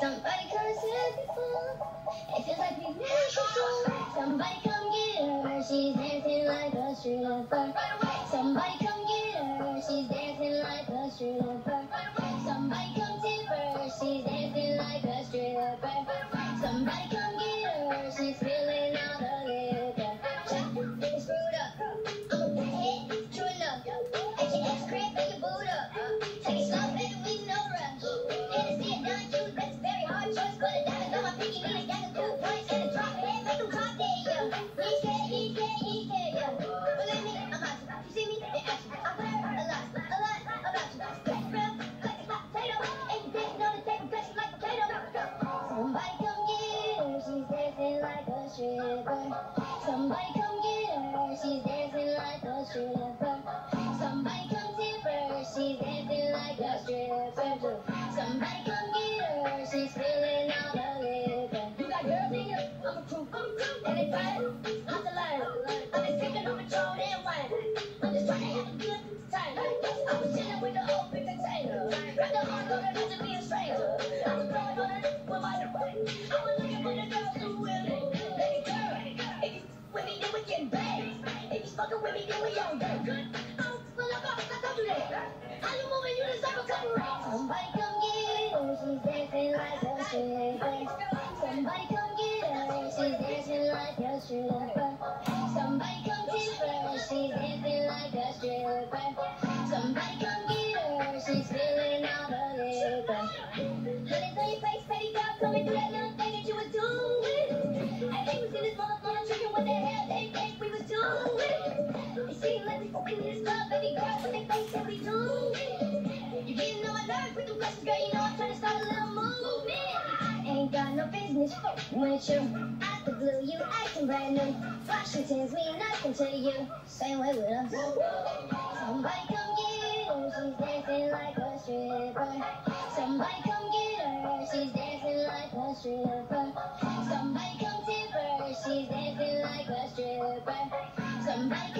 Somebody come save It feels like we've never before. Somebody come get her. She's dancing like a stripper. Somebody come stripper. Somebody come get her, she's dancing like a stripper. Somebody come tip her, she's dancing like a stripper. Somebody come get her, she's feeling all the liquor. You got girls in here, I'm a crew, I'm a crew, and they fight. I'm the line, I've been sipping on Patron and wine. I'm just trying to have a good time. I was chilling with the open container. Got the heart on her, Fucking with me, then we on that. Oh, I you. Somebody come get her, she's dancing like a stripper. Somebody come get her, she's dancing like a stripper. Somebody come get her, she's feeling all the liquor. On your face, petty coming through that thing that you doing. They was in this motherfucker they think we doing. With you know I'm trying to start a little movement. Ain't got no business with you. Out the blue, you acting brand new. Washington's mean nothing to you. Same way with us. Somebody come get her, she's dancing like a stripper. Somebody come get her, she's dancing like a stripper. Somebody come tip her, she's dancing like a stripper.